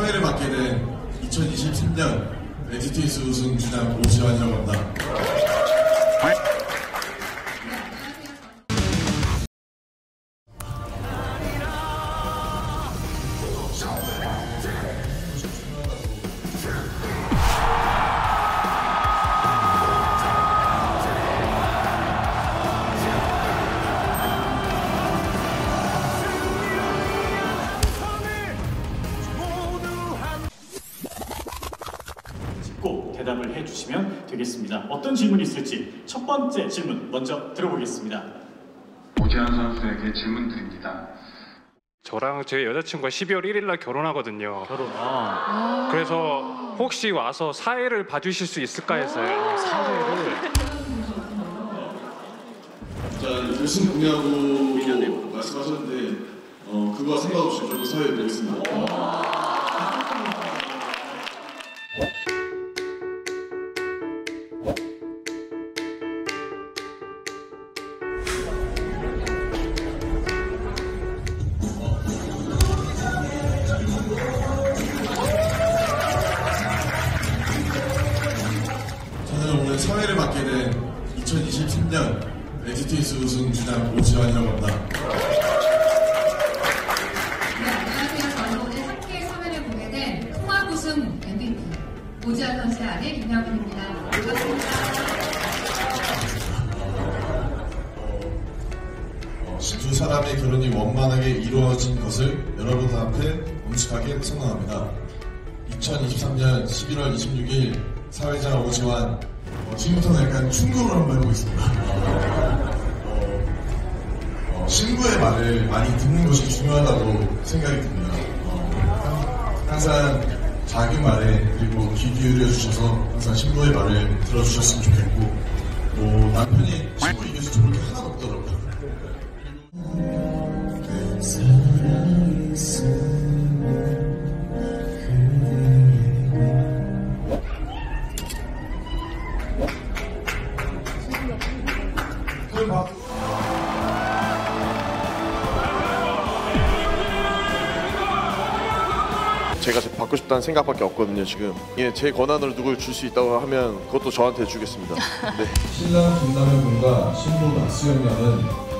성의를 맡게 된 2023년 LG 트윈스 우승 주장 오지환이라고 합니다. 꼭 대답을 해주시면 되겠습니다. 어떤 질문이 있을지 첫 번째 질문 먼저 들어보겠습니다. 오지환 선수에게 질문 드립니다. 저랑 제 여자친구가 12월 1일 날 결혼하거든요. 결혼. 아, 그래서 혹시 와서 사회를 봐주실 수 있을까 해서요. 사회를. 자, 열심히 공유하고 말씀하셨는데 어, 그거와 상관없이 저도 사회에 보겠습니다. 사회를 맡게 된 2023년 NCT 우승 주장 오지환이라고 합니다. 네, 안녕하세요. 저는 오늘 함께 사회를 보게 된 통합 우승 MVP 오지환 선수의 아내. 반갑습니다. 어, 두 사람의 결혼이 원만하게 이루어진 것을 여러분 앞에 엄숙하게 선언합니다. 2023년 11월 26일 사회자 오지환 어, 지금부터는 약간 충고를 한번 해보겠습니다. 어, 어, 신부의 말을 많이 듣는 것이 중요하다고 생각이 듭니다. 어, 항상 작은 말에 그리고 귀 기울여 주셔서 항상 신부의 말을 들어주셨으면 좋겠고 또 남편이 신부 이겨서 좋을 게 하나도 없더라고요. 제가 받고 싶다는 생각밖에 없거든요 지금 예, 제 권한을 누굴 줄 수 있다고 하면 그것도 저한테 주겠습니다 네. 신랑 김남현 군과 신부 박수영 양은